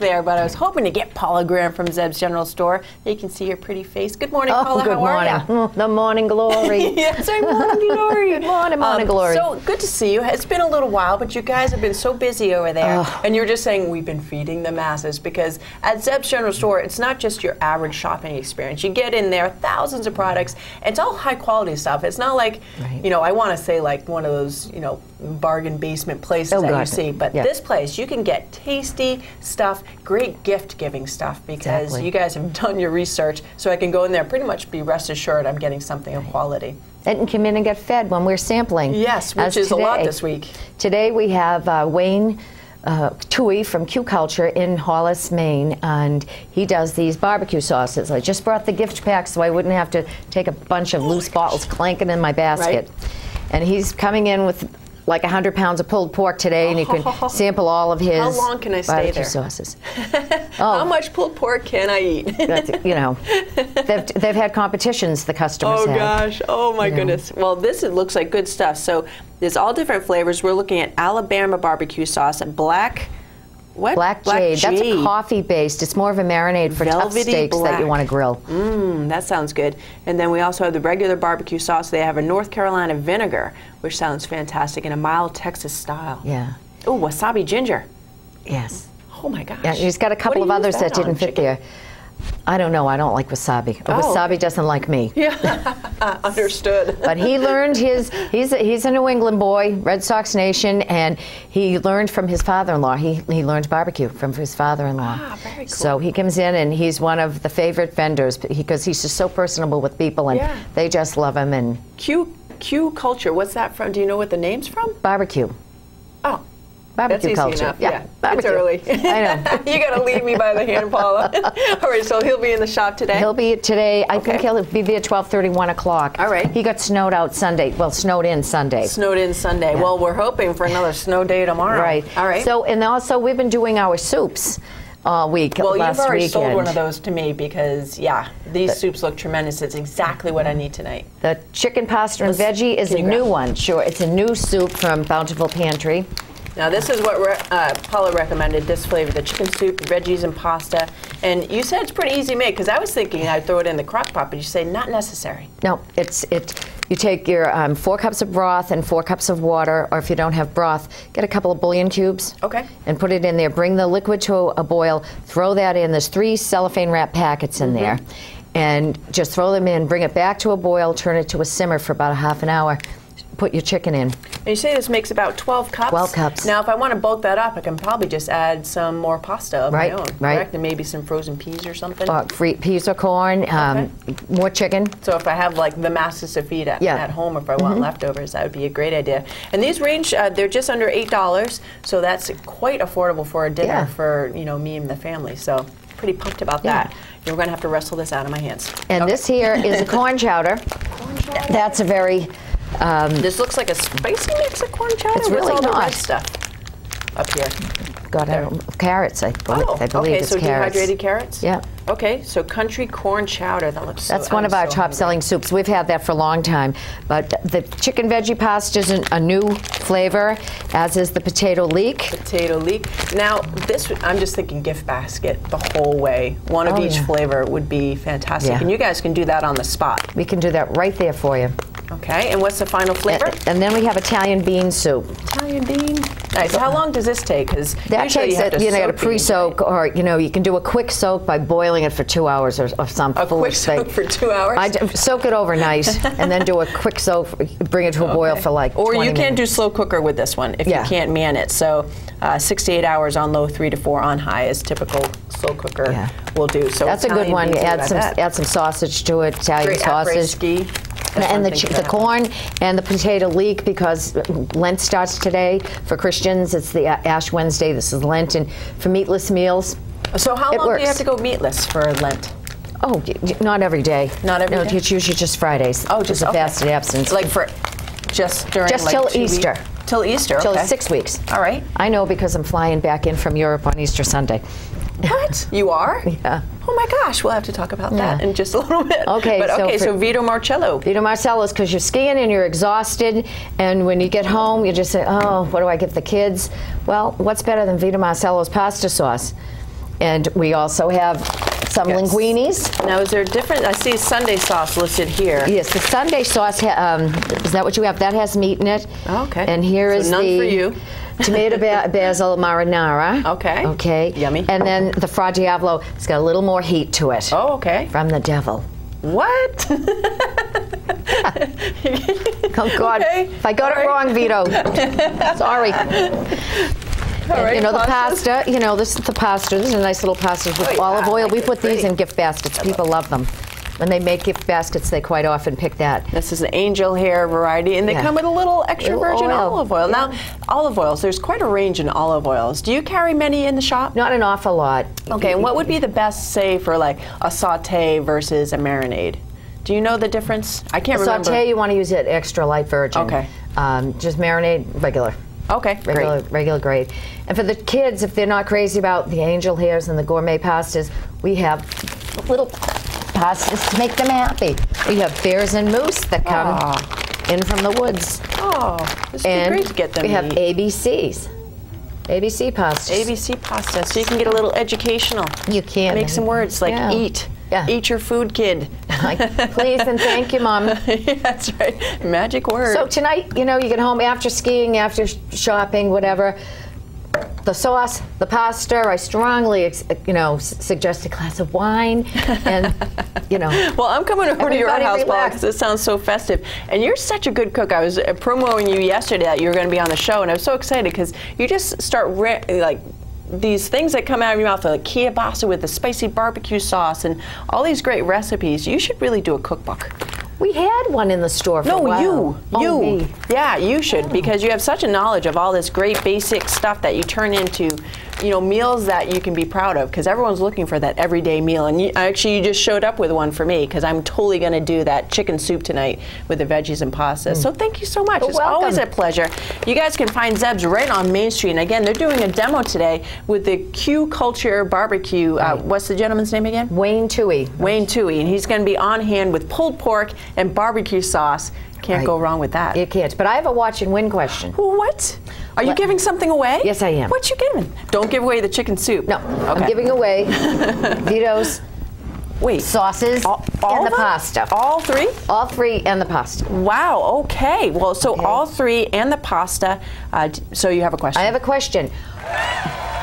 there, but I was hoping to get Paula Graham from Zeb's General Store. You can see your pretty face. Good morning, Oh, Paula. good How are morning. Mm, The morning glory. yes, I'm morning glory. Good morning, morning glory. So good to see you. It's been a little while, but you guys have been so busy over there. Oh. And you're just saying we've been feeding the masses because at Zeb's General Store, it's not just your average shopping experience. You get in there, thousands of products. It's all high quality stuff. It's not like, Right. you know, I want to say like one of those, you know, bargain basement places Oh, that you see. But Yeah. this place, you can get tasty stuff, great gift giving stuff because Exactly. you guys have done your research. So I can go in there pretty much be rest assured I'm getting something of quality. and come in and get fed when we're sampling. Yes, which As is a lot this week. Today we have uh, Wayne uh, Tui from Cue Culture in Hollis, Maine, and he does these barbecue sauces. I just brought the gift pack so I wouldn't have to take a bunch of loose bottles clanking in my basket. And he's coming in with like 100 pounds of pulled pork today, and you can sample all of his How long can I stay barbecue there? sauces. Oh. How much pulled pork can I eat? That's, you know, they've, they've had competitions, the customers Oh have. gosh! Oh my You know. goodness! Well, this it looks like good stuff. So there's all different flavors. We're looking at Alabama barbecue sauce and black. What? Black, Jade. That's a coffee based. It's more of a marinade for tough Velvety steaks that you want to grill. Mm, that sounds good. And then we also have the regular barbecue sauce. They have a North Carolina vinegar, which sounds fantastic, and a mild Texas style. Yeah. Oh, wasabi ginger. Yes. Oh my gosh! Yeah, he's got a couple of do you use others that, didn't fit chicken? there. I don't know. I don't like wasabi. Oh, wasabi doesn't like me. Yeah, Understood. But he learned his. He's a, he's a New England boy, Red Sox Nation, and he learned from his father-in-law. He he learned barbecue from his father-in-law. Ah, very cool. So he comes in and he's one of the favorite vendors because he's just so personable with people, and Yeah. they just love him. And Q Cue culture. What's that from? Do you know what the name's from? barbecue, barbecue that's easy culture. enough. Yeah, It's barbecue. early. I know. you got to lead me by the hand, Paula. All right, so he'll be in the shop today. He'll be today. I think he'll be there 12:30, 1 o'clock. All right. He got snowed out Sunday. Well, snowed in Sunday. snowed in Sunday. Well, we're hoping for another snow day tomorrow. Right. All right. So, and also we've been doing our soups all week. well, last you've already weekend. sold one of those to me because, yeah, these soups look tremendous. It's exactly what I need tonight. The chicken pasta and Let's- veggie is a new one. Sure, it's a new soup from Bountiful Pantry. Now, this is what re- uh, Paula recommended. This flavor: the chicken soup, veggies, and pasta. And you said it's pretty easy made because I was thinking I'd throw it in the crock pot, but you say not necessary. No, it's it. You take your um, four cups of broth and four cups of water, or if you don't have broth, get a couple of bouillon cubes. Okay. And put it in there. Bring the liquid to a boil. Throw that in. There's three cellophane wrap packets in there, and just throw them in. Bring it back to a boil. Turn it to a simmer for about a half an hour. Put your chicken in. And you say this makes about 12 cups? 12 cups. Now, if I want to bulk that up, I can probably just add some more pasta of Right, my own, right. correct? And maybe some frozen peas or something? Uh, free peas or corn. Um, More chicken. So if I have like the masses to feed at, Yeah. At home, if I want leftovers, that would be a great idea. And these range, uh, they're just under eight dollars, so that's quite affordable for a dinner Yeah. for you know me and the family. So pretty pumped about Yeah. that. You're going to have to wrestle this out of my hands. And this here is a corn chowder. corn chowder. That's a very um, This looks like a spicy mix of corn chowder. It's What's really all the not. red stuff up here? got a, carrots. I, believe- Oh, I believe okay. it's So carrots. dehydrated carrots. Yeah. Okay, so country corn chowder. That looks. So, That's one I'm of our so top hungry. selling soups. We've had that for a long time. But the chicken veggie pasta is a new flavor, as is the potato leek. potato leek. Now, this I'm just thinking gift basket the whole way. One of Oh, each yeah. flavor would be fantastic, Yeah. and you guys can do that on the spot. We can do that right there for you. Okay, and what's the final flavor? And then we have Italian bean soup. Italian bean. Nice. How long does this take? Because That takes you it, to you know, soak a pre-soak, or you know, you can do a quick soak by boiling it for two hours or, or some A quick soak thing. for two hours? I soak it overnight and then do a quick soak, bring it to a boil for like. Or 20 you can do slow cooker with this one if Yeah. you can't man it. So, uh, six to eight hours on low, three to four on high is typical slow cooker Yeah. will do. So That's a good one. Add some add some sausage to it, Italian Great sausage. And the, ch- the corn and the potato leek because Lent starts today for Christians. It's the uh, Ash Wednesday. This is Lent, and for meatless meals. So how long do you have to go meatless for Lent? Oh, not every day. Not every no, day? it's usually just Fridays. Oh, just a okay. fasted absence. Like for just during Just like till Easter. Till Easter. till okay. six weeks. All right. I know because I'm flying back in from Europe on Easter Sunday. What? You are? Yeah. Oh my gosh, we'll have to talk about that in just a little bit. Okay, But so okay, so Vito Marcello. Vito Marcello's because you're skiing and you're exhausted, and when you get home, you just say, "Oh, what do I give the kids?" Well, what's better than Vito Marcello's pasta sauce? And we also have some Yes. linguinis. Now, is there a different? I see Sunday sauce listed here. Yes, the Sunday sauce. Ha- um, is that what you have? That has meat in it. Oh, okay. And here So is none the for you. Tomato ba- basil marinara. Okay. Okay. Yummy. And then the Fra Diavolo. It's got a little more heat to it. Oh, okay. From the devil. What? Oh God! Okay. If I got All it right. wrong, Vito. Sorry. All right, you know the pasta. You know this is the pasta. This is a nice little pasta with Oh, yeah, olive oil. like we put these in gift baskets. People love them. When they make gift baskets, they quite often pick that. This is an angel hair variety, and they Yeah. come with a little extra Little virgin oil. olive oil. Now, olive oils, there's quite a range in olive oils. Do you carry many in the shop? Not an awful lot. Okay, and what would be the best, say, for like a saute versus a marinade? Do you know the difference? I can't remember. Saute, you want to use it extra light virgin. Okay. Um, just marinade regular. Okay, Regular, great. regular grade. And for the kids, if they're not crazy about the angel hairs and the gourmet pastas, we have little pastas to make them happy. We have bears and moose that come in from the woods. Oh, this would be And great to get them. we have eat. ABCs. ABC pastas. ABC pasta, so you can get a little educational. You can. Make some words like Yeah. eat. Yeah. Eat your food, kid. Like, Please and thank you, Mom. That's right. Magic word. So tonight, you know, you get home after skiing, after sh- shopping, whatever. The sauce, the pasta. I strongly, ex- you know, s- suggest a glass of wine, and you know. Well, I'm coming over to your house, Paula, it sounds so festive. And you're such a good cook. I was uh, promoting you yesterday that you were going to be on the show, and I was so excited because you just start like these things that come out of your mouth, like kielbasa with the spicy barbecue sauce, and all these great recipes. You should really do a cookbook. We had one in the store for a No, while. you, Oh, you. me. Yeah, you should oh. because you have such a knowledge of all this great basic stuff that you turn into, you know, meals that you can be proud of. Because everyone's looking for that everyday meal, and you, actually, you just showed up with one for me because I'm totally going to do that chicken soup tonight with the veggies and pasta. So thank you so much. You're it's always a pleasure. You guys can find Zeb's right on Main Street, and again, they're doing a demo today with the Cue Culture Barbecue. Uh, what's the gentleman's name again? Wayne Tui. Wayne Tui, and he's going to be on hand with pulled pork and barbecue sauce. Can't Right. go wrong with that. You can't. But I have a watch and win question. What? Are you giving something away? Yes, I am. What you giving? Don't give away the chicken soup. No, Okay. I'm giving away Vito's Wait. sauces all, all and the them? pasta. All three? All three and the pasta. Wow. Okay. Well, so Okay. all three and the pasta. Uh, so you have a question? I have a question.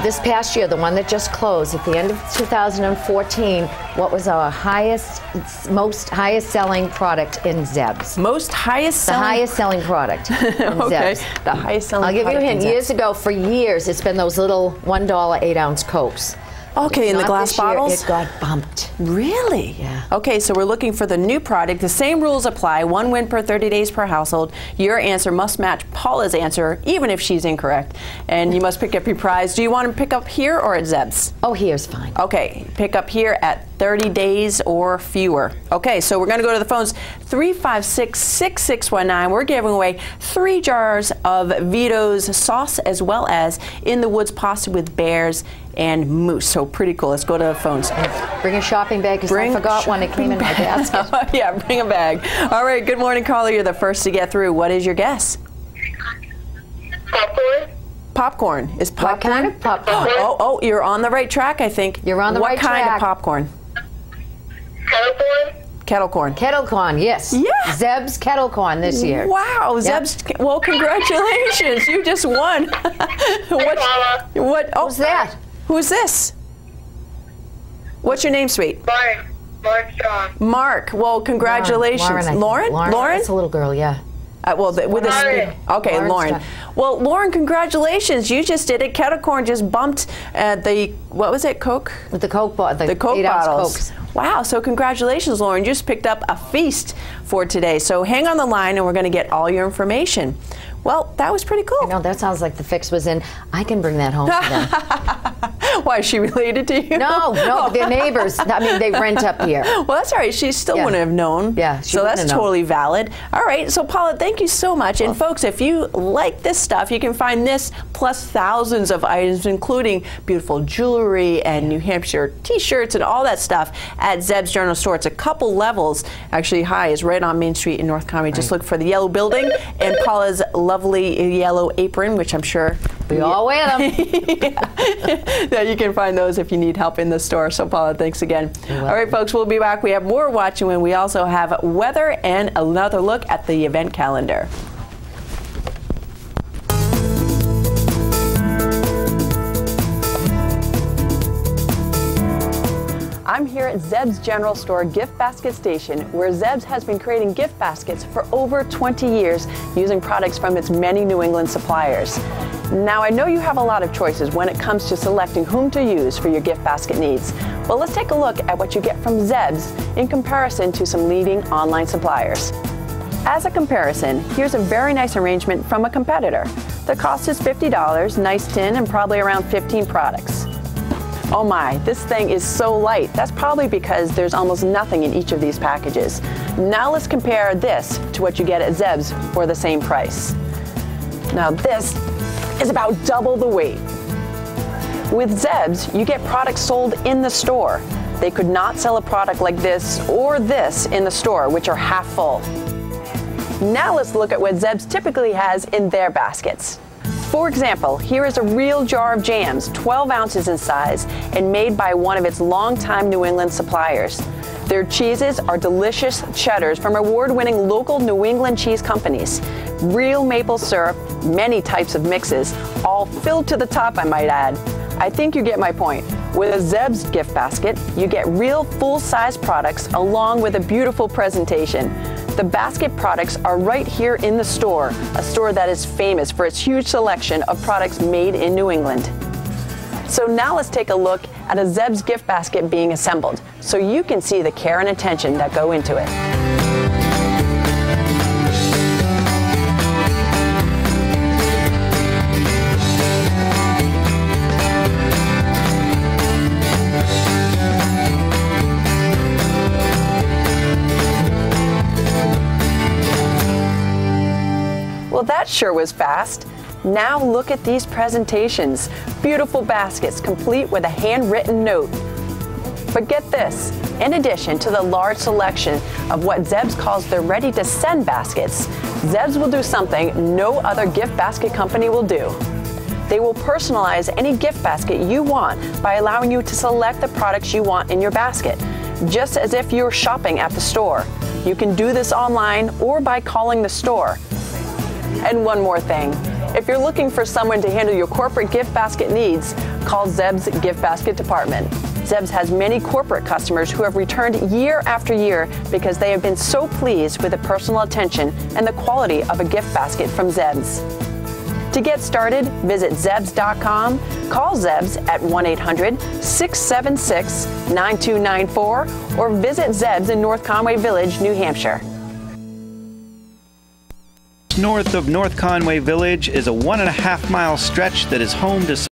This past year, the one that just closed at the end of 2014, what was our highest, most highest selling product in Zeb's? most highest selling? The highest selling product in Okay. Zeb's. The highest selling. I'll give you a hint. Years ago, for years, it's been those little $1 8 ounce Cokes. Okay, in the glass this year, bottles. It got bumped. Really? Yeah. Okay, so we're looking for the new product. The same rules apply. One win per 30 days per household. Your answer must match Paula's answer, even if she's incorrect. And you must pick up your prize. Do you want to pick up here or at Zeb's? Oh, here's fine. Okay, pick up here at 30 days or fewer. Okay, so we're going to go to the phones 356 6619. We're giving away three jars of Vito's sauce as well as In the Woods pasta with bears and moose. So pretty cool. Let's go to the phones. Bring a shopping bag because I forgot one. It came in my basket. yeah, bring a bag. All right, good morning, caller. You're the first to get through. What is your guess? Popcorn? Popcorn. Is popcorn? What kind of popcorn? Oh, oh, you're on the right track, I think. You're on the what right track. What kind of popcorn? Kettle corn? Kettle corn. Kettle corn, yes. Yeah. Zeb's kettle corn this year. Wow, Zeb's. Well, congratulations. you just won. what? What? Oh, Who's that? Who's this? What's your name, sweet? Mark. Mark Strong. Mark. Well, congratulations. Lauren, I think. Lauren? Lauren? It's a little girl, yeah. Uh, well, the, with a okay, Lauren's Lauren. done. Well, Lauren, congratulations! You just did it. Kettle corn just bumped uh, the what was it? Coke. With the Coke bottle, the, The Coke eight bottles. ounce Cokes. Wow! So congratulations, Lauren. You just picked up a feast for today. So hang on the line, and we're going to get all your information. Well, that was pretty cool. No, that sounds like the fix was in. I can bring that home. Why is she related to you? No, no, they're neighbors. I mean, they rent up here. Well, that's all right. She still Yeah. wouldn't have known. Yeah, she so that's have known. totally valid. All right. So, Paula, thank you so much. And, oh. folks, if you like this stuff, you can find this plus thousands of items, including beautiful jewelry and New Hampshire t shirts and all that stuff at Zeb's General Store. It's a couple levels, actually, high is right on Main Street in North Conway. Just look for the yellow building and Paula's lovely. Lovely yellow apron, which I'm sure We all wear them. yeah, you can find those if you need help in the store. So, Paula, thanks again. All right, folks, we'll be back. We have more watching when we also have weather and another look at the event calendar. I'm here at Zeb's General Store Gift Basket Station, where Zeb's has been creating gift baskets for over 20 years using products from its many New England suppliers. Now, I know you have a lot of choices when it comes to selecting whom to use for your gift basket needs. But let's take a look at what you get from Zeb's in comparison to some leading online suppliers. As a comparison, here's a very nice arrangement from a competitor. The cost is $50, nice tin, and probably around 15 products. Oh my, this thing is so light. That's probably because there's almost nothing in each of these packages. Now let's compare this to what you get at Zeb's for the same price. Now this is about double the weight. With Zeb's, you get products sold in the store. They could not sell a product like this or this in the store, which are half full. Now let's look at what Zeb's typically has in their baskets. For example, here is a real jar of jams, 12 ounces in size, and made by one of its longtime New England suppliers. Their cheeses are delicious cheddars from award winning local New England cheese companies. Real maple syrup, many types of mixes, all filled to the top, I might add. I think you get my point. With a Zeb's gift basket, you get real full size products along with a beautiful presentation. The basket products are right here in the store, a store that is famous for its huge selection of products made in New England. So now let's take a look at a Zeb's gift basket being assembled so you can see the care and attention that go into it. That sure was fast. Now look at these presentations. Beautiful baskets complete with a handwritten note. But get this, in addition to the large selection of what Zeb's calls their ready to send baskets, Zeb's will do something no other gift basket company will do. They will personalize any gift basket you want by allowing you to select the products you want in your basket, just as if you're shopping at the store. You can do this online or by calling the store. And one more thing. If you're looking for someone to handle your corporate gift basket needs, call Zeb's Gift Basket Department. Zeb's has many corporate customers who have returned year after year because they have been so pleased with the personal attention and the quality of a gift basket from Zeb's. To get started, visit Zebs.com, call Zebs at 1 800 676 9294, or visit Zebs in North Conway Village, New Hampshire. North of North Conway Village is a one and a half mile stretch that is home to